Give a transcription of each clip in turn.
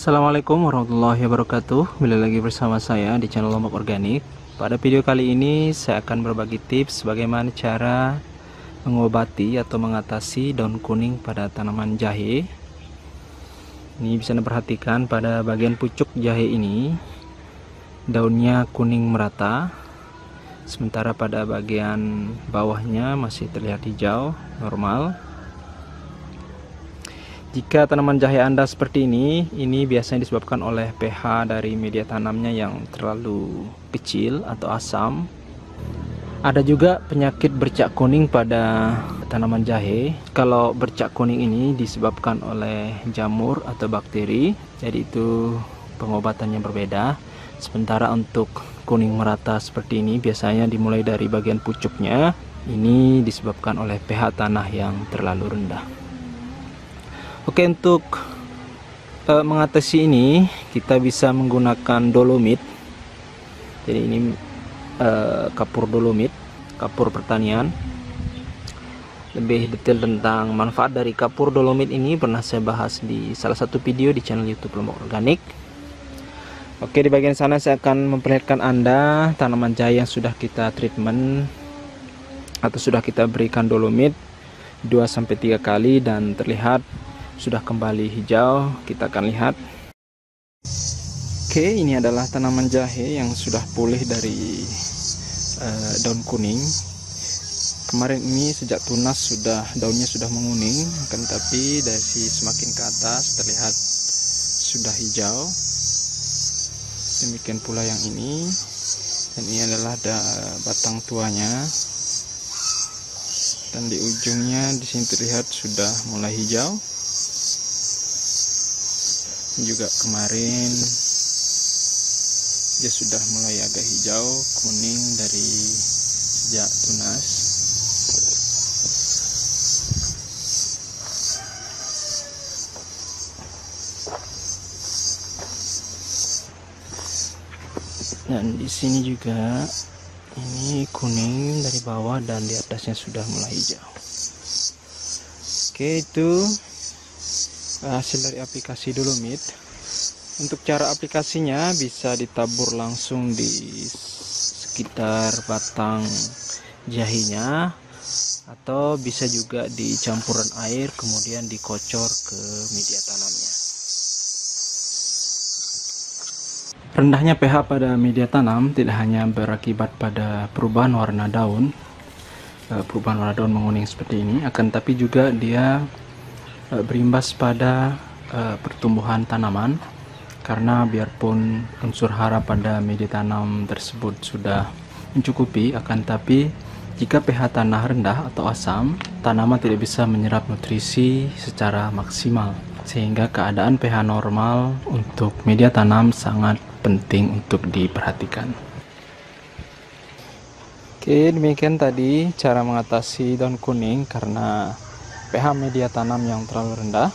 Assalamualaikum warahmatullahi wabarakatuh. Kembali lagi bersama saya di channel Lombok Organik. Pada video kali ini saya akan berbagi tips bagaimana cara mengobati atau mengatasi daun kuning pada tanaman jahe. Ini bisa diperhatikan pada bagian pucuk jahe ini Daunnya kuning merata. Sementara pada bagian bawahnya masih terlihat hijau normal jika tanaman jahe Anda seperti ini, ini biasanya disebabkan oleh pH dari media tanamnya yang terlalu kecil atau asam. Ada juga penyakit bercak kuning pada tanaman jahe. Kalau bercak kuning ini disebabkan oleh jamur atau bakteri, jadi itu pengobatannya berbeda. Sementara untuk kuning merata seperti ini biasanya dimulai dari bagian pucuknya. Ini disebabkan oleh pH tanah yang terlalu rendah. Oke untuk uh, mengatasi ini kita bisa menggunakan dolomit. Jadi ini uh, kapur dolomit, kapur pertanian. Lebih detail tentang manfaat dari kapur dolomit ini pernah saya bahas di salah satu video di channel YouTube Lombok Organik. Oke di bagian sana saya akan memperlihatkan Anda tanaman jahe yang sudah kita treatment atau sudah kita berikan dolomit 2 3 kali dan terlihat sudah kembali hijau kita akan lihat. Oke ini adalah tanaman jahe yang sudah pulih dari uh, daun kuning. Kemarin ini sejak tunas sudah daunnya sudah menguning akan tapi dari semakin ke atas terlihat sudah hijau. Demikian pula yang ini. Dan ini adalah da, batang tuanya. Dan di ujungnya di sini terlihat sudah mulai hijau juga kemarin dia sudah mulai agak hijau kuning dari sejak tunas. Dan di sini juga ini kuning dari bawah dan di atasnya sudah mulai hijau. Oke itu hasil dari aplikasi Dolomit. Untuk cara aplikasinya bisa ditabur langsung di sekitar batang jahenya atau bisa juga dicampuran air kemudian dikocor ke media tanamnya. Rendahnya pH pada media tanam tidak hanya berakibat pada perubahan warna daun eh, perubahan warna daun menguning seperti ini akan tapi juga dia berimbas pada uh, pertumbuhan tanaman. Karena biarpun unsur hara pada media tanam tersebut sudah mencukupi akan tapi jika pH tanah rendah atau asam tanaman tidak bisa menyerap nutrisi secara maksimal. Sehingga keadaan pH normal untuk media tanam sangat penting untuk diperhatikan. Oke demikian tadi cara mengatasi daun kuning karena pH media tanam yang terlalu rendah.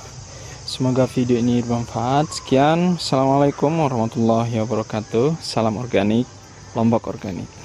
Semoga video ini bermanfaat. Sekian, Assalamualaikum warahmatullahi wabarakatuh. Salam organik, Lombok Organik.